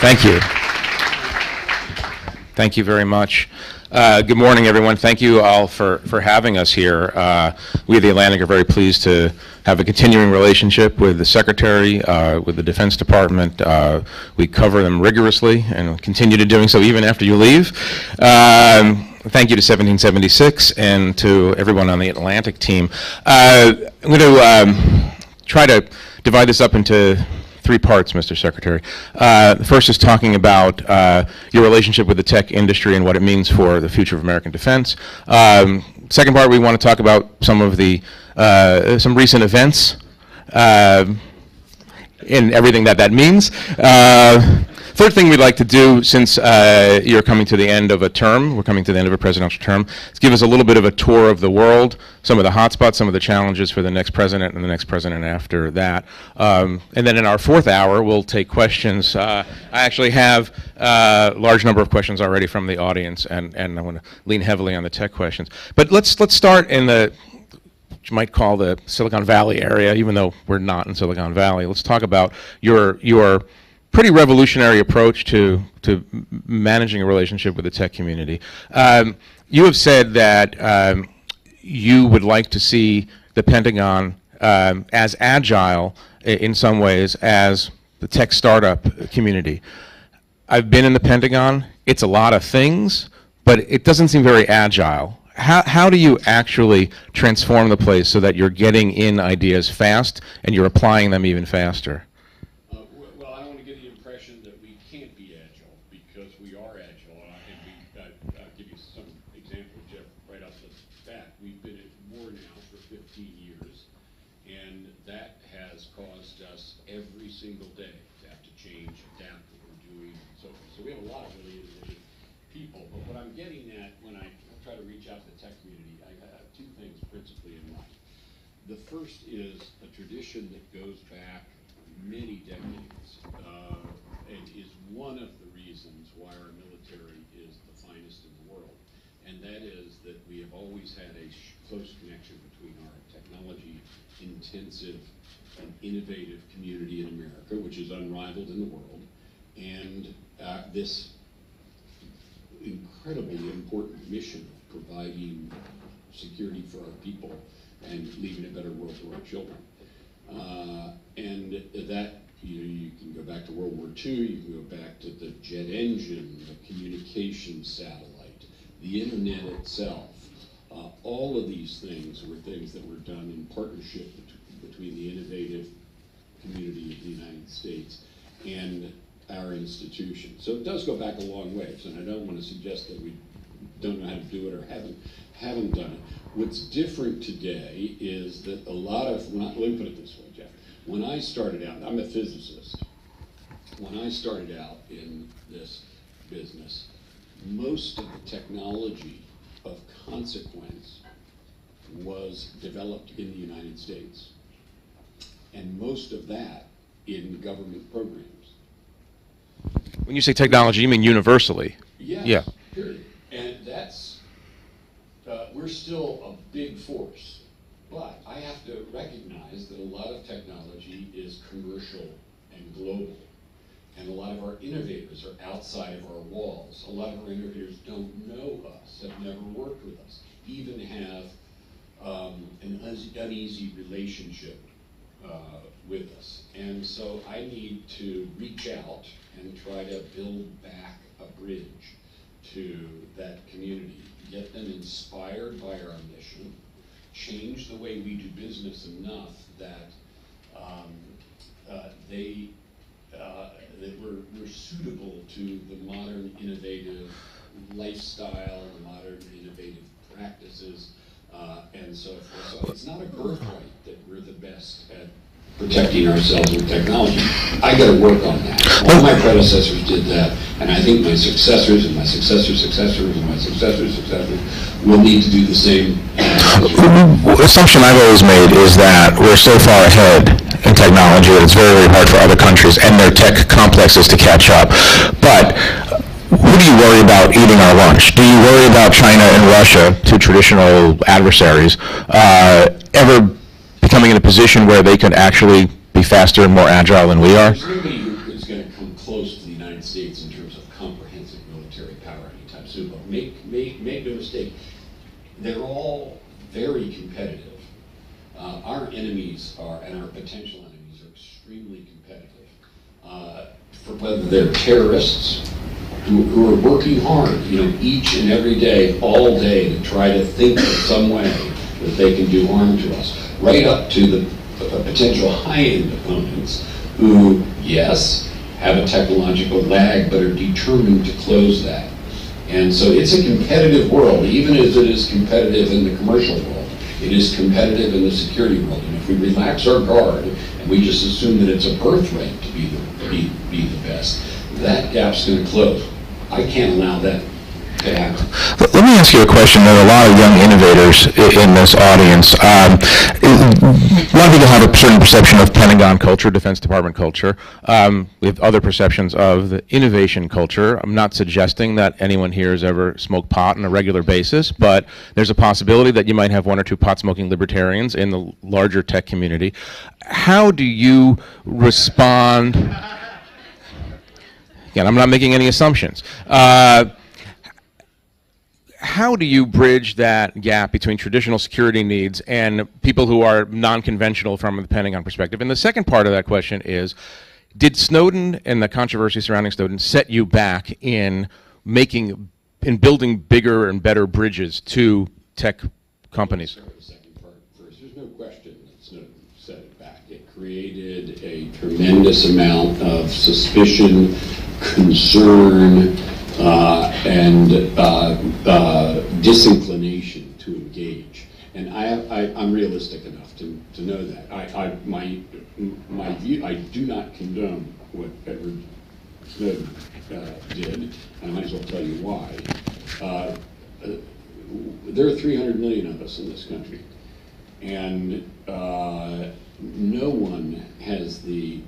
Thank you. Thank you very much. Uh, Good morning, everyone. Thank you all for, for having us here. Uh, We, at the Atlantic, are very pleased to have a continuing relationship with the Secretary, uh, with the Defense Department. Uh, We cover them rigorously and continue to doing so even after you leave. Um, Thank you to 1776 and to everyone on the Atlantic team. Uh, I'm going to um, try to divide this up into three parts, Mr. Secretary. Uh, first is talking about uh, your relationship with the tech industry and what it means for the future of American defense. Um, second part, we want to talk about some of the uh, some recent events uh, and everything that that means. Uh, Third thing we'd like to do, since uh, you're coming to the end of a term, we're coming to the end of a presidential term, is give us a little bit of a tour of the world, some of the hotspots, some of the challenges for the next president and the next president after that. Um, and then in our fourth hour, we'll take questions. Uh, I actually have uh, a large number of questions already from the audience, and, and I want to lean heavily on the tech questions. But let's let's start in the you might call the Silicon Valley area, even though we're not in Silicon Valley. Let's talk about your your pretty revolutionary approach to to managing a relationship with the tech community. Um, you have said that um, you would like to see the Pentagon um, as agile in some ways as the tech startup community. I've been in the Pentagon. It's a lot of things, but it doesn't seem very agile. How, how do you actually transform the place so that you're getting in ideas fast and you're applying them even faster? Uh, w- Well, I don't want to give the impression that we can't be agile, because we are agile, and I- and we, I- I'll give you some example, Jeff, right off the bat. We've been at war now for fifteen years, and that has caused us every single day to have to change, adapt what we're doing, and so forth. So we have a lot of really innovative people, but what I'm getting at when I try to reach out to the tech community, I have two things principally in mind. The first is a tradition that goes back many decades, uh, and is one of the reasons why our military is the finest in the world. And that is that we have always had a close connection between our technology-intensive and innovative community in America, which is unrivaled in the world, and uh, this incredibly important mission of providing security for our people and leaving a better world for our children. Uh, and that, you know, you can go back to World War II, you can go back to the jet engine, the communication satellite, the internet itself. Uh, all of these things were things that were done in partnership bet- between the innovative community of the United States and our institution. So it does go back a long ways, and I don't want to suggest that we don't know how to do it or haven't, haven't done it. What's different today is that a lot of, when I, let me put it this way, Jeff. When I started out, I'm a physicist. When I started out in this business, most of the technology of consequence was developed in the United States. And most of that in government programs. When you say technology, you mean universally. Yes. Yeah. Period. And that's, uh, we're still a big force. But I have to recognize that a lot of technology is commercial and global. And a lot of our innovators are outside of our walls. A lot of our innovators don't know us, have never worked with us, even have um, an uneasy relationship uh, with us. And so I need to reach out and try to build back a bridge to that community, get them inspired by our mission, change the way we do business enough that um, uh, they uh, that we're, we're suitable to the modern innovative lifestyle, the modern innovative practices, uh, and so forth. So it's not a birthright that we're the best at protecting ourselves with technology. I gotta work on that. All my predecessors did that, and I think my successors and my successors' successors and my successors' successors will need to do the same. assumption I've always made is that we're so far ahead in technology that it's very, very hard for other countries and their tech complexes to catch up. But who do you worry about eating our lunch? Do you worry about China and Russia, two traditional adversaries, uh, ever becoming in a position where they could actually be faster and more agile than we are. Nobody who is going to come close to the United States in terms of comprehensive military power anytime soon. But make make make no mistake, they're all very competitive. Uh, our enemies are and our potential enemies are extremely competitive. Uh, for whether they're terrorists who, who, are working hard, you know, each and every day, all day, to try to think of some way that they can do harm to us right up to the uh, potential high-end opponents who, yes, have a technological lag, but are determined to close that. And so it's a competitive world, even as it is competitive in the commercial world. It is competitive in the security world. And if we relax our guard and we just assume that it's a birthright to be the, be, be the best, that gap's going to close. I can't allow that happen. Let me ask you a question. There are a lot of young innovators in this audience. Um, A lot of people have a certain perception of Pentagon culture, Defense Department culture. Um, we have other perceptions of the innovation culture. I'm not suggesting that anyone here has ever smoked pot on a regular basis, but there's a possibility that you might have one or two pot-smoking libertarians in the larger tech community. How do you respond? Again, I'm not making any assumptions. Uh, how do you bridge that gap between traditional security needs and people who are non-conventional from the Pentagon perspective? And the second part of that question is, did Snowden and the controversy surrounding Snowden set you back in making, in building bigger and better bridges to tech companies? There's no question that Snowden set it back. It created a tremendous amount of suspicion, concern, and uh, uh, disinclination to engage. And I, I, I'm realistic enough to, to know that. I, I, my, my view, I do not condone what Edward Snowden uh, did, and I might as well tell you why. Uh, uh, there are 300 million of us in this country, and uh, no one has the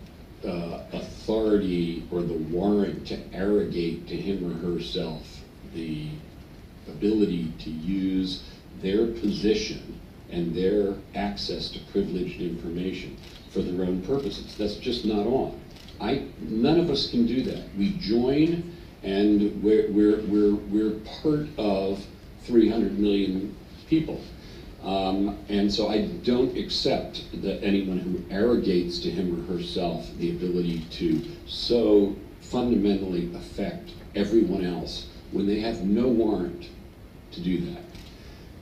uh, authority or the warrant to arrogate to him or herself the ability to use their position and their access to privileged information for their own purposes. That's just not on. I, none of us can do that. We join and we're, we're, we're, we're part of 300 million people. Um, and so I don't accept that anyone who arrogates to him or herself the ability to so fundamentally affect everyone else when they have no warrant to do that.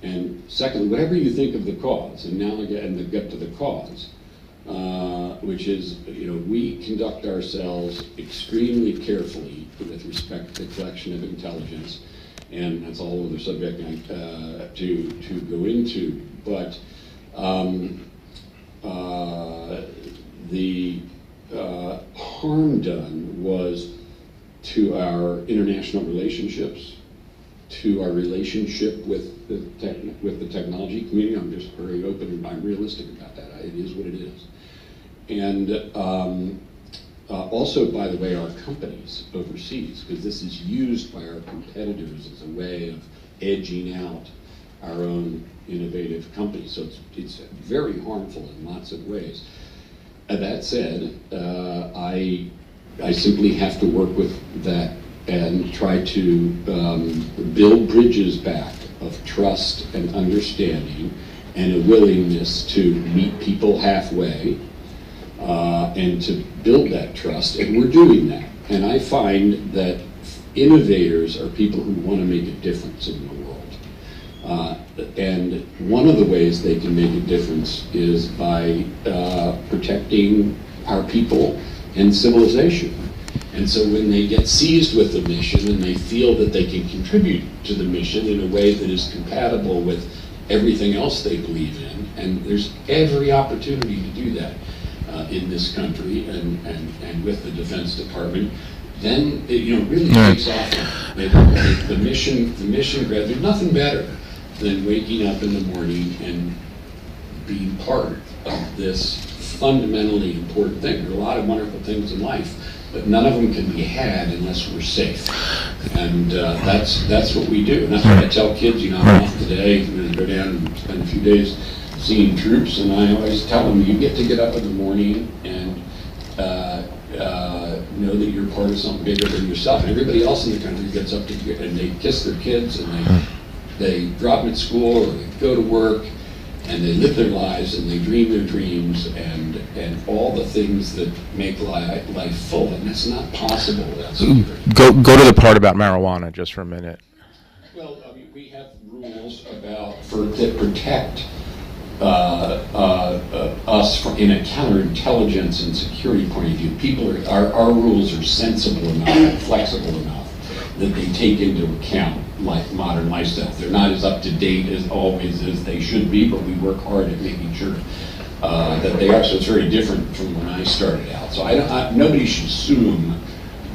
And secondly, whatever you think of the cause, and now get, and get to the cause, uh, which is, you know, we conduct ourselves extremely carefully with respect to the collection of intelligence, and that's a whole other subject uh, to, to go into. But um, uh, the uh, harm done was to our international relationships, to our relationship with the with the technology community. I'm just very open and I'm realistic about that. It is what it is. And um, uh, also, by the way, our companies overseas, because this is used by our competitors as a way of edging out our own innovative companies. So it's, it's very harmful in lots of ways. Uh, that said, uh, I, I simply have to work with that and try to um, build bridges back of trust and understanding and a willingness to meet people halfway uh, and to build that trust, and we're doing that. And I find that innovators are people who want to make a difference in the world. Uh, and one of the ways they can make a difference is by uh, protecting our people and civilization. And so when they get seized with the mission and they feel that they can contribute to the mission in a way that is compatible with everything else they believe in, and there's every opportunity to do that uh, in this country and, and, and with the Defense Department, then it, you know, really Right. takes off. It- it- the mission, the mission, grad- there's nothing better than waking up in the morning and being part of this fundamentally important thing. There are a lot of wonderful things in life, but none of them can be had unless we're safe. And uh, that's, that's what we do. And that's what I tell kids, you know, I'm off today, I'm gonna go down and spend a few days seeing troops, and I always tell them, you get to get up in the morning and uh, uh, know that you're part of something bigger than yourself. And everybody else in the country gets up to, and they kiss their kids, and they, they drop them at school, or they go to work, and they live their lives and they dream their dreams and and all the things that make life, life full, and that's not possible without. Go, go to the part about marijuana just for a minute. Well, I mean, we have rules about, for, that protect us from, in a counterintelligence and security point of view. People are, our, our rules are sensible enough and flexible enough that they take into account modern lifestyle. They're not as up to date as always as they should be, but we work hard at making sure uh, that they are. So it's very different from when I started out. So I I, nobody should assume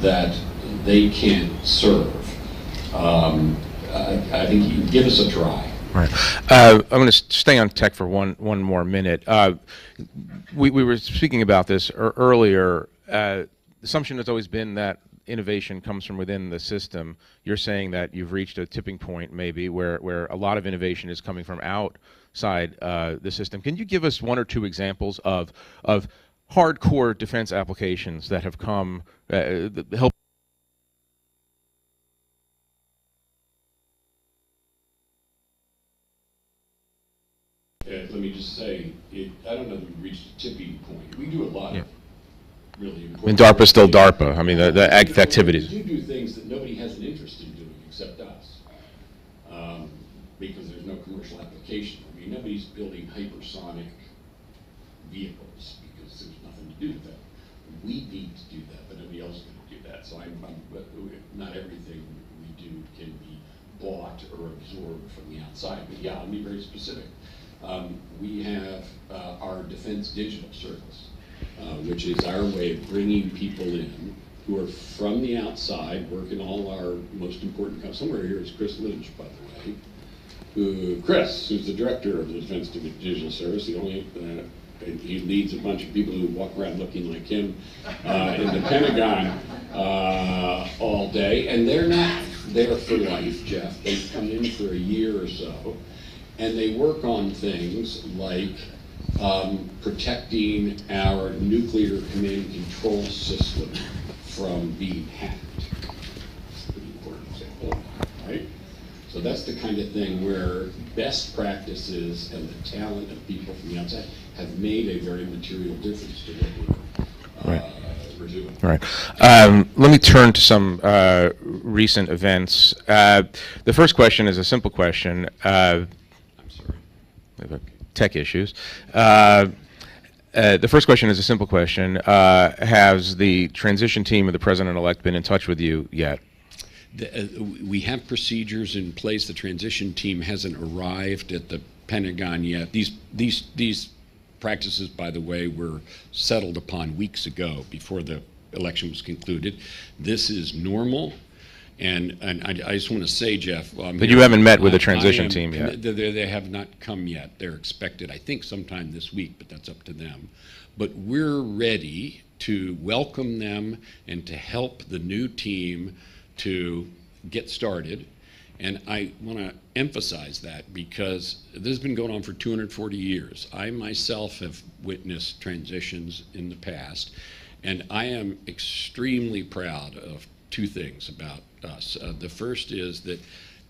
that they can't serve. Um, I, I think you can give us a try. Right. Uh, I'm going to stay on tech for one one more minute. Uh, we we were speaking about this ear- earlier. Uh, assumption has always been that innovation comes from within the system. You're saying that you've reached a tipping point, maybe, where where a lot of innovation is coming from outside uh, the system. Can you give us one or two examples of of hardcore defense applications that have come uh, help? Uh, let me just say, it, I don't know if we've reached a tipping point. We do a lot Yeah. of mean, DARPA's still. DARPA. I mean, the, the act- activities. We do things that nobody has an interest in doing except us. Um, because there's no commercial application. I mean, nobody's building hypersonic vehicles because there's nothing to do with that. We need to do that, but nobody else can do that. So I'm, I'm, not everything we do can be bought or absorbed from the outside. But yeah, I'll be very specific. Um, we have uh, our defense digital service, uh, which is our way of bringing people in who are from the outside, working all our most important, co- somewhere here is Chris Lynch, by the way, who, Chris, who's the director of the Defense Digital Service, the only, uh, he leads a bunch of people who walk around looking like him uh, in the Pentagon uh, all day, and they're not there for life, Jeff. They come in for a year or so, and they work on things like um, protecting our nuclear command and control system from being hacked. That's a pretty important example, right? So that's the kind of thing where best practices and the talent of people from the outside have made a very material difference to what we're, uh, Right. we're doing. All right. Um, let me turn to some uh, recent events. Uh, the first question is a simple question. Uh, I'm sorry. Tech issues. Uh, uh, the first question is a simple question. Uh, has the transition team of the president-elect been in touch with you yet? The, uh, we have procedures in place. The transition team hasn't arrived at the Pentagon yet. These these these practices, by the way, were settled upon weeks ago before the election was concluded. This is normal. And, and I, I just want to say, Jeff. I'm But here, you haven't met with the I- I transition am team yet. they- They, they have not come yet. They're expected, I think, sometime this week, but that's up to them. But we're ready to welcome them and to help the new team to get started. And I want to emphasize that because this has been going on for 240 years. I myself have witnessed transitions in the past, and I am extremely proud of two things about us. Uh, the first is that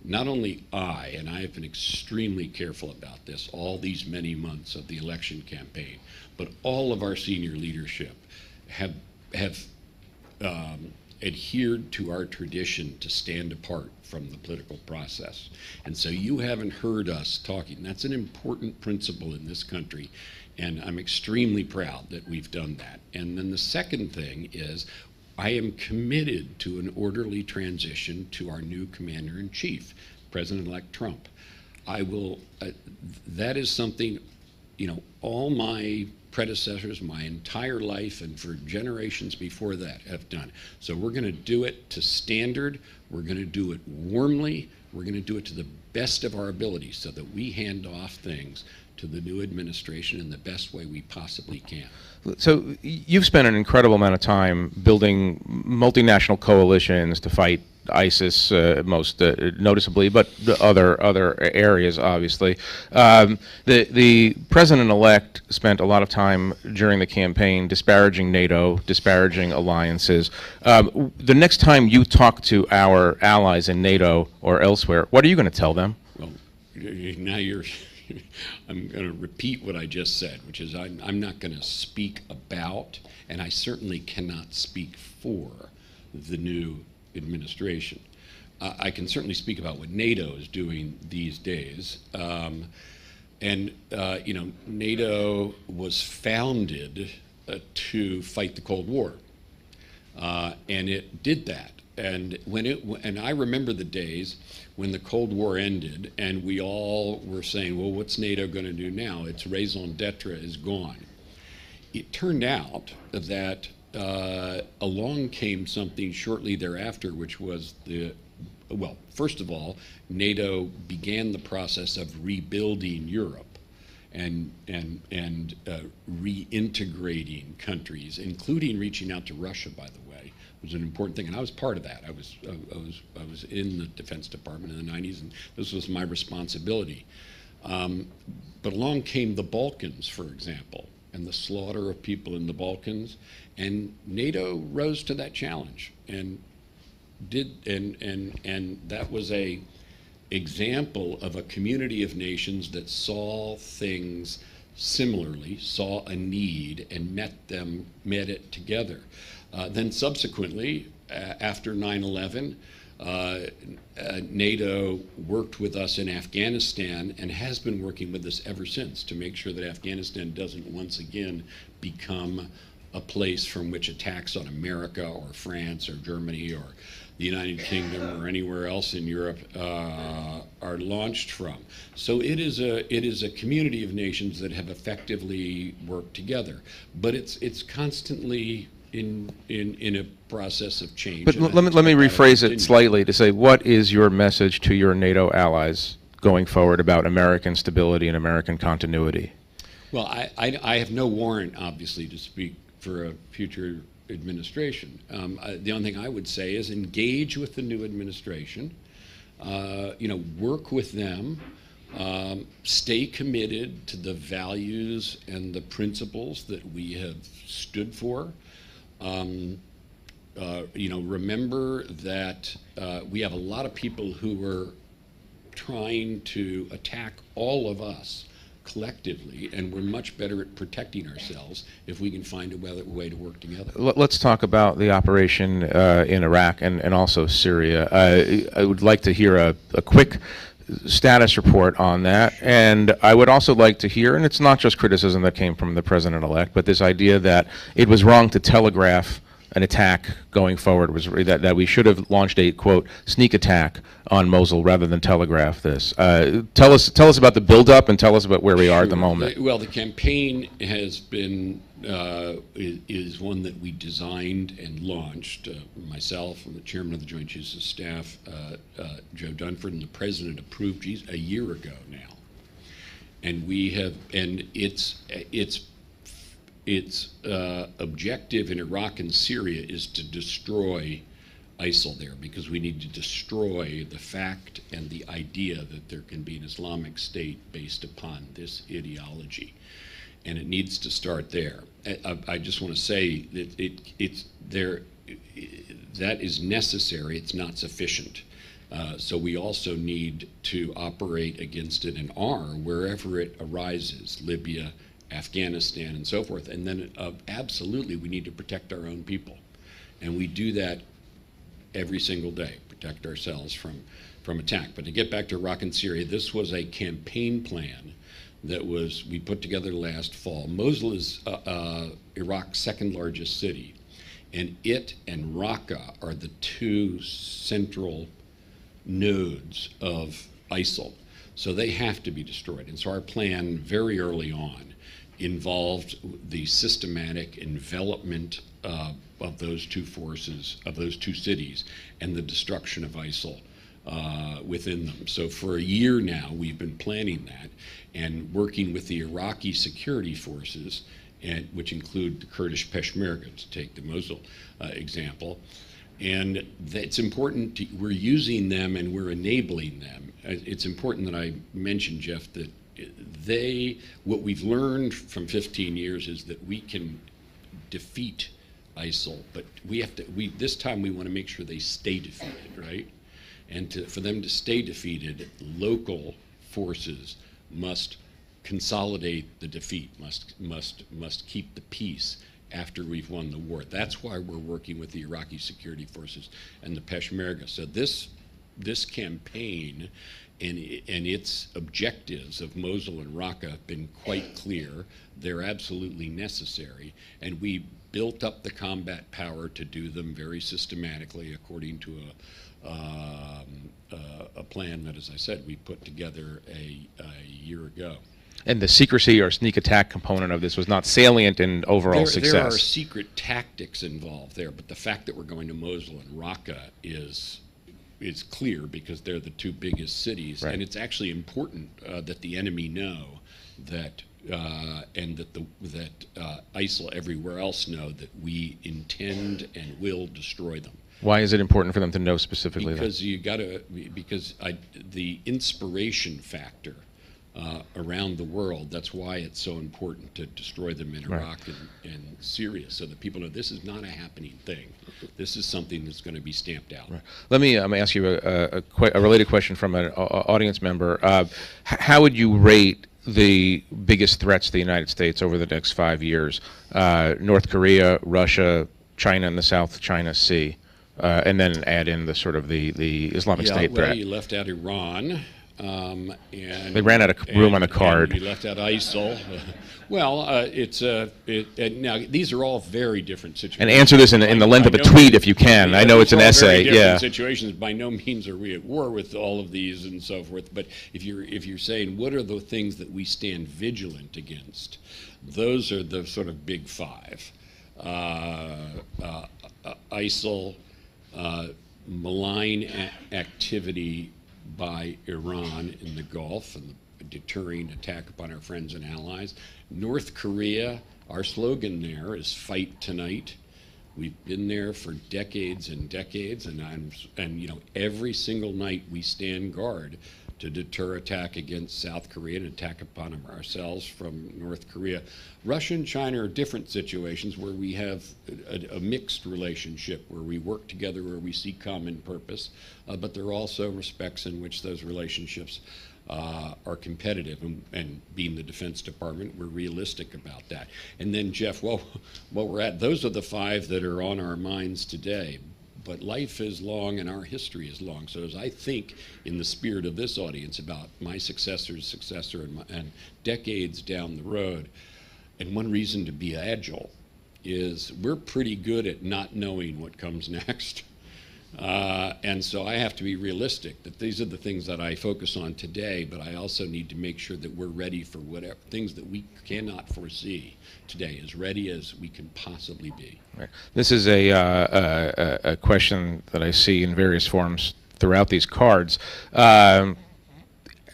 not only I, and I have been extremely careful about this all these many months of the election campaign, but all of our senior leadership have have um, adhered to our tradition to stand apart from the political process. And so you haven't heard us talking. That's an important principle in this country. And I'm extremely proud that we've done that. And then the second thing is I am committed to an orderly transition to our new commander in chief, President elect Trump. I will, uh, that is something you know, all my predecessors, my entire life, and for generations before that have done. So we're going to do it to standard. We're going to do it warmly. We're going to do it to the best of our ability so that we hand off things to the new administration in the best way we possibly can. So you've spent an incredible amount of time building multinational coalitions to fight ISIS, uh, most uh, noticeably, but the other other areas, obviously. Um, the the president-elect spent a lot of time during the campaign disparaging NATO, disparaging alliances. Um, the next time you talk to our allies in NATO or elsewhere, what are you going to tell them? Well, now you're I'm going to repeat what I just said, which is I'm, I'm not going to speak about, and I certainly cannot speak for the new administration. Uh, I can certainly speak about what NATO is doing these days. Um, and, uh, you know, NATO was founded uh, to fight the Cold War. Uh, and it did that. And when it and I remember the days when the Cold War ended, and we all were saying, "Well, what's NATO going to do now? Its raison d'être is gone." It turned out that uh, along came something shortly thereafter, which was the well, first of all, NATO began the process of rebuilding Europe and and and uh, reintegrating countries, including reaching out to Russia. By the way, was an important thing, and I was part of that. I was I, was I was in the Defense Department in the '90s, and this was my responsibility. Um, but along came the Balkans, for example, and the slaughter of people in the Balkans, and NATO rose to that challenge and did and and and that was a example of a community of nations that saw things similarly, saw a need, and met them, met it together. Uh, then subsequently, uh, after 9/11, uh, uh, NATO worked with us in Afghanistan and has been working with us ever since to make sure that Afghanistan doesn't once again become a place from which attacks on America or France or Germany or the United Kingdom or anywhere else in Europe uh, are launched from. So it is a it is a community of nations that have effectively worked together, but it's it's constantly in in in a process of change. But and I let me, let me expect that to rephrase it continue. slightly to say, what is your message to your NATO allies going forward about American stability and American continuity? Well, I, I, I have no warrant, obviously, to speak for a future administration. Um, I, the only thing I would say is engage with the new administration. Uh, you know, work with them. Um, stay committed to the values and the principles that we have stood for. Um, uh, you know, remember that uh, we have a lot of people who are trying to attack all of us collectively, and we're much better at protecting ourselves if we can find a way, to work together. Let- Let's talk about the operation uh, in Iraq and, and also Syria. I would like to hear a, a quick status report on that. And I would also like to hear, and it's not just criticism that came from the president-elect, but this idea that it was wrong to telegraph an attack going forward was that, that we should have launched a quote sneak attack on Mosul rather than telegraph this. Uh, tell us tell us about the buildup and tell us about where we are at the moment. Well, the campaign has been, uh, i- is one that we designed and launched. Uh, Myself, and the chairman of the Joint Chiefs of Staff, uh, uh, Joe Dunford, and the president approved geez, a year ago now. And we have, and its, its, its uh, objective in Iraq and Syria is to destroy ISIL there because we need to destroy the fact and the idea that there can be an Islamic State based upon this ideology. And it needs to start there. I, I- just want to say that it, it's there, that is necessary, it's not sufficient. Uh, So we also need to operate against it and are wherever it arises, Libya, Afghanistan, and so forth. And then uh, absolutely, we need to protect our own people. And we do that every single day, protect ourselves from, from attack. But to get back to Iraq and Syria, this was a campaign plan that was, we put together last fall. Mosul is uh, uh, Iraq's second largest city, and it and Raqqa are the two central nodes of ISIL. So they have to be destroyed. And so our plan very early on involved the systematic envelopment uh, of those two forces, of those two cities, and the destruction of ISIL uh, within them. So for a year now, we've been planning that and working with the Iraqi security forces, and, which include the Kurdish Peshmerga, to take the Mosul uh, example. And it's important, to, we're using them and we're enabling them. Uh, It's important that I mention, Jeff, that they, what we've learned from 15 years is that we can defeat ISIL, but we have to, we, this time we want to make sure they stay defeated, right? And to, for them to stay defeated, local forces must consolidate the defeat, must, must, must keep the peace after we've won the war. That's why we're working with the Iraqi security forces and the Peshmerga. So this, this campaign and, and its objectives of Mosul and Raqqa have been quite clear. They're absolutely necessary. And we built up the combat power to do them very systematically according to a, um, uh, a plan that, as I said, we put together a, a year ago. And the secrecy or sneak attack component of this was not salient in overall There, there are secret tactics involved there, but the fact that we're going to Mosul and Raqqa is is clear because they're the two biggest cities, Right. and it's actually important uh, that the enemy know that. Uh, and that the that uh, ISIL everywhere else know that we intend and will destroy them. Why is it important for them to know specifically that? Because you got to, because I, the inspiration factor uh, around the world, that's why it's so important to destroy them in Right. Iraq and, and Syria, so that people know this is not a happening thing. This is something that's going to be stamped out. Let me um, ask you a, a, a, a related question from an uh, audience member. Uh, how would you rate the biggest threats to the United States over the next five years? Uh, North Korea, Russia, China, and the South China Sea, uh, and then add in the sort of the, the Islamic Yeah, State well, threat. you left out Iran. Um, and They ran out of room on the card. And we left out ISIL. well, uh, it's uh, it, now these are all very different situations. And answer this in, the- in the length of a tweet if you can. I know it's an essay. different Yeah. Situations. By no means are we at war with all of these and so forth. But if you're if you're saying what are the things that we stand vigilant against, those are the sort of big five. Uh, uh, uh, ISIL, uh, malign activity by Iran in the Gulf and the deterring attack upon our friends and allies. North Korea, our slogan there is fight tonight. We've been there for decades and decades, and I'm, and you know, every single night we stand guard to deter attack against South Korea and attack upon ourselves from North Korea. Russia and China are different situations where we have a, a mixed relationship, where we work together, where we see common purpose, uh, but there are also respects in which those relationships uh, are competitive, and, and being the Defense Department, we're realistic about that. And then, Jeff, well, what we're at, those are the five that are on our minds today. But life is long and our history is long. So, as I think in the spirit of this audience about my successor's successor and, my, and decades down the road, and one reason to be agile is we're pretty good at not knowing what comes next. Uh, and so I have to be realistic that these are the things that I focus on today, but I also need to make sure that we're ready for whatever things that we cannot foresee today, as ready as we can possibly be. Right. This is a, uh, a, a question that I see in various forms throughout these cards. Um,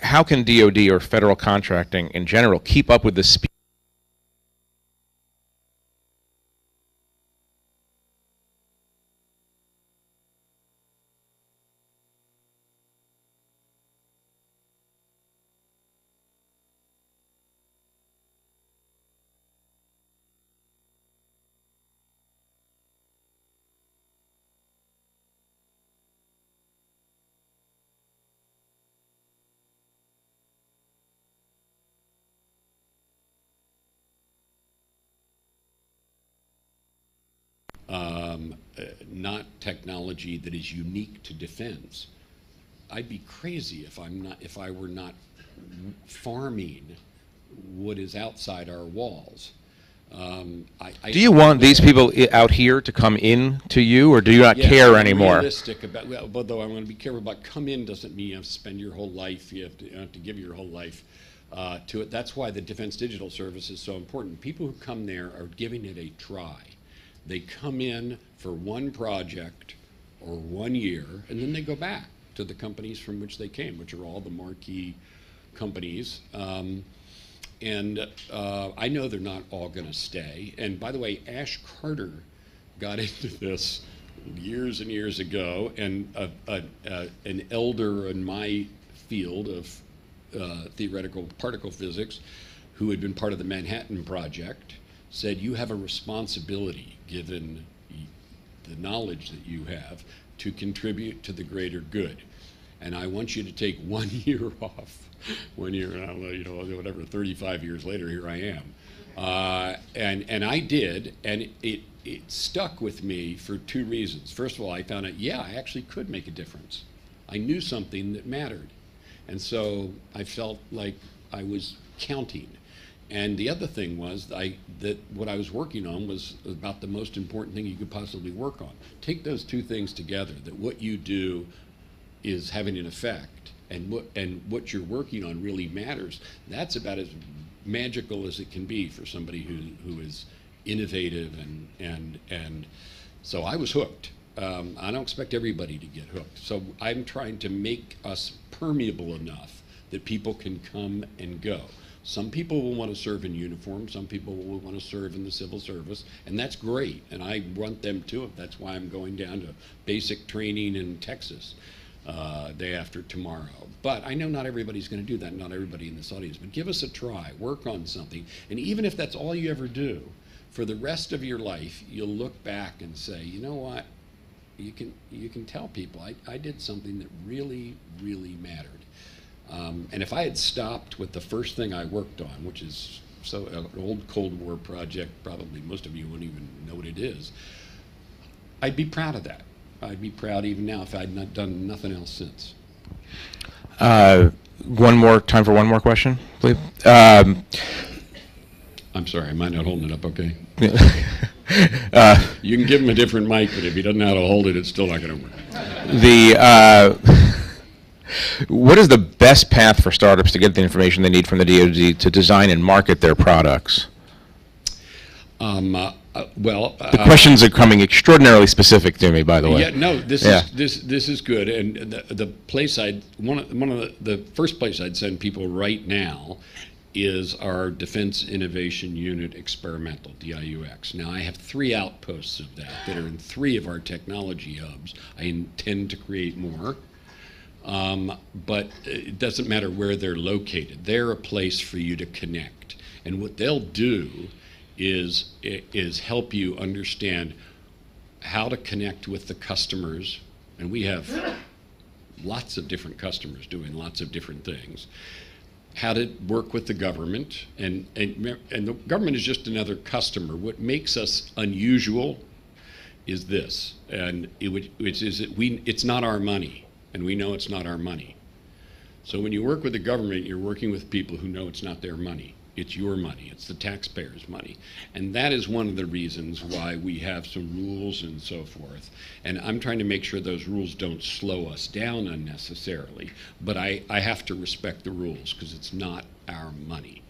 how can DoD or federal contracting in general keep up with the speed? um, uh, not technology that is unique to defense. I'd be crazy if I'm not if I were not farming what is outside our walls. Um, I, I Do you want these people i- out here to come in to you, or do you not Yes, care I'm anymore? Realistic about, well, but though I want to be careful about come in doesn't mean you have to spend your whole life. You have to, you have to give your whole life uh, to it. That's why the Defense Digital Service is so important. People who come there are giving it a try. They come in for one project or one year, and then they go back to the companies from which they came, which are all the marquee companies. Um, and uh, I know they're not all going to stay. And by the way, Ash Carter got into this years and years ago, and a, a, a, an elder in my field of uh, theoretical particle physics, who had been part of the Manhattan Project, said, You have a responsibility, given the knowledge that you have, to contribute to the greater good. and I want you to take one year off. One year, I don't know, you know, whatever, 35 years later, here I am. Uh, and, and I did, and it, it stuck with me for two reasons. First of all, I found out, yeah, I actually could make a difference. I knew something that mattered. And so I felt like I was counting. And the other thing was I, that what I was working on was about the most important thing you could possibly work on. Take those two things together, that what you do is having an effect and what, and what you're working on really matters. That's about as magical as it can be for somebody who, who is innovative and, and, and so I was hooked. Um, I don't expect everybody to get hooked. So I'm trying to make us permeable enough that people can come and go. Some people will want to serve in uniform, some people will want to serve in the civil service, and that's great, and I want them to. That's why I'm going down to basic training in Texas uh, day after tomorrow. But I know not everybody's going to do that, not everybody in this audience, but give us a try, work on something, and even if that's all you ever do, for the rest of your life, you'll look back and say, you know what, you can you can tell people I, I did something that really really mattered. Um, and if I had stopped with the first thing I worked on, which is so an old Cold War project, probably most of you wouldn't even know what it is, I'd be proud of that. I'd be proud even now if I'd not done nothing else since. Uh, One more, time for one more question, please? Um, I'm sorry, am I not holding it up okay? uh, You can give him a different mic, but if he doesn't know how to hold it, it's still not going to work. The, uh, what is the best path for startups to get the information they need from the DoD to design and market their products? Um, uh, uh, well, The uh, questions are coming extraordinarily specific to me, by the way. Yeah, no, this Yeah. is this this is good, and the the place I'd one of one of the, the first place I'd send people right now is our Defense Innovation Unit Experimental (DIUX). Now I have three outposts of that that are in three of our technology hubs. I intend to create more. Um, but it doesn't matter where they're located. They're a place for you to connect. And what they'll do is is help you understand how to connect with the customers. And we have lots of different customers doing lots of different things. How to work with the government, and and and the government is just another customer. What makes us unusual is this, and it which is that we it's not our money, and we know it's not our money. So when you work with the government, you're working with people who know it's not their money. It's your money. It's the taxpayers' money. And that is one of the reasons why we have some rules and so forth. And I'm trying to make sure those rules don't slow us down unnecessarily. But I, I have to respect the rules because it's not our money.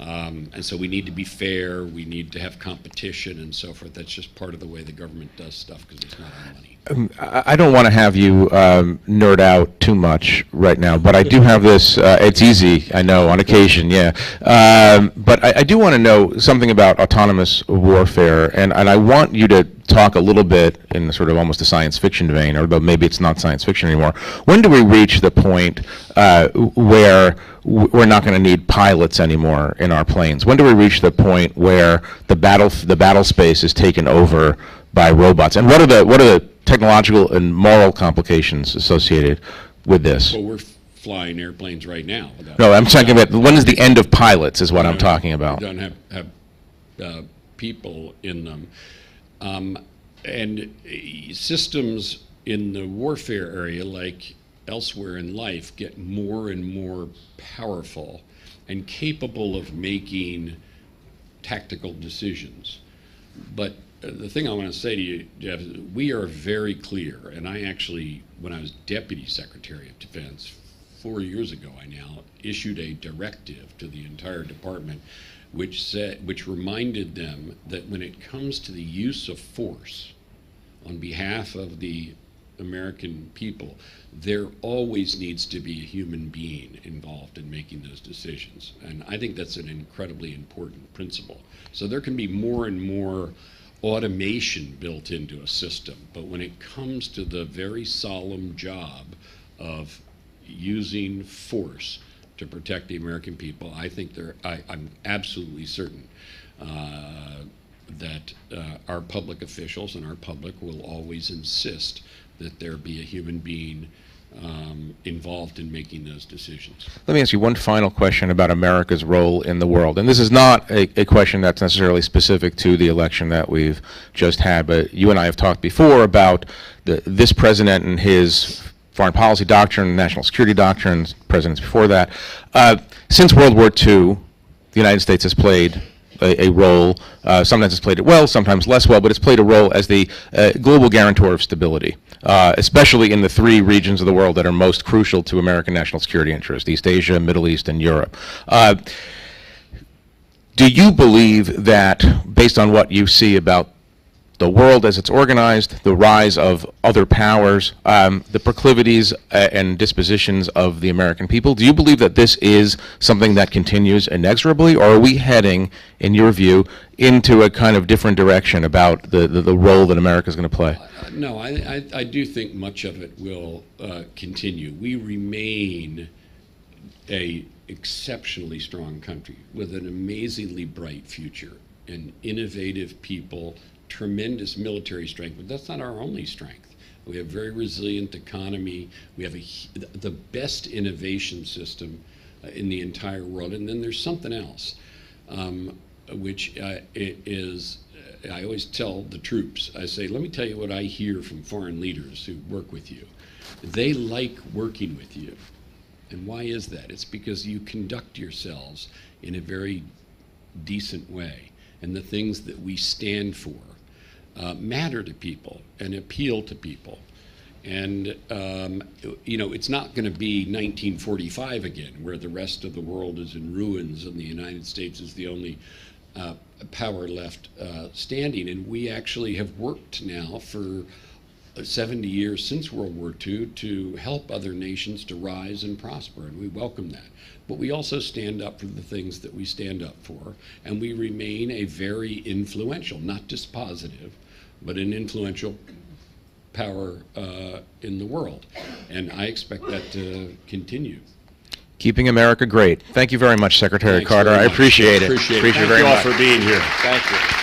Um, and so we need to be fair. We need to have competition and so forth. That's just part of the way the government does stuff because it's not our money. I I don't want to have you um, nerd out too much right now, but I do have this, uh, it's easy, I know, on occasion, yeah. Um, But I I do want to know something about autonomous warfare, and and I want you to talk a little bit in sort of almost a science fiction vein, although maybe it's not science fiction anymore. When do we reach the point uh, where we're not going to need pilots anymore in our planes? When do we reach the point where the battle, the battle space is taken over by robots? And what are the, what are the technological and moral complications associated with this? Well, we're flying airplanes right now. No, I'm talking about, when is the end of pilots is what I'm talking about. Don't have, have uh, people in them. Um, and uh, systems in the warfare area, like elsewhere in life, get more and more powerful and capable of making tactical decisions. But uh, the thing I want to say to you, Jeff, is we are very clear, and I actually, when I was Deputy Secretary of Defense, four years ago I now, issued a directive to the entire department which said, which reminded them that when it comes to the use of force on behalf of the American people, there always needs to be a human being involved in making those decisions. And I think that's an incredibly important principle. So there can be more and more automation built into a system, but when it comes to the very solemn job of using force to protect the American people, I think I, I'm absolutely certain uh, that uh, our public officials and our public will always insist that there be a human being um, involved in making those decisions. Let me ask you one final question about America's role in the world. And this is not a, a question that's necessarily specific to the election that we've just had, but you and I have talked before about the, this president and his foreign policy doctrine, national security doctrines, presidents before that. Uh, since World War II, the United States has played a, a role. Uh, sometimes it's played it well, sometimes less well, but it's played a role as the uh, global guarantor of stability, uh, especially in the three regions of the world that are most crucial to American national security interests East Asia, Middle East, and Europe. Uh, do you believe that, based on what you see about the world as it's organized, the rise of other powers, um, the proclivities uh, and dispositions of the American people. Do you believe that this is something that continues inexorably, or are we heading, in your view, into a kind of different direction about the, the, the role that America is going to play? Uh, No, I, I, I do think much of it will uh, continue. We remain a exceptionally strong country with an amazingly bright future and innovative people, tremendous military strength, but that's not our only strength. We have a very resilient economy. We have a, the best innovation system uh, in the entire world. And then there's something else, um, which uh, is, uh, I always tell the troops, I say, let me tell you what I hear from foreign leaders who work with you. They like working with you. And why is that? It's because you conduct yourselves in a very decent way. And the things that we stand for uh, matter to people and appeal to people. And, um, you know, it's not going to be 1945 again, where the rest of the world is in ruins and the United States is the only uh, power left uh, standing. And we actually have worked now for 70 years since World War II to help other nations to rise and prosper, and we welcome that. But we also stand up for the things that we stand up for, and we remain a very influential, not just positive, but an influential power uh, in the world. And I expect that to continue. Keeping America great. Thank you very much, Secretary Thanks Carter. I appreciate it. Appreciate it. Appreciate Thank very you all much. for being here. Thank you.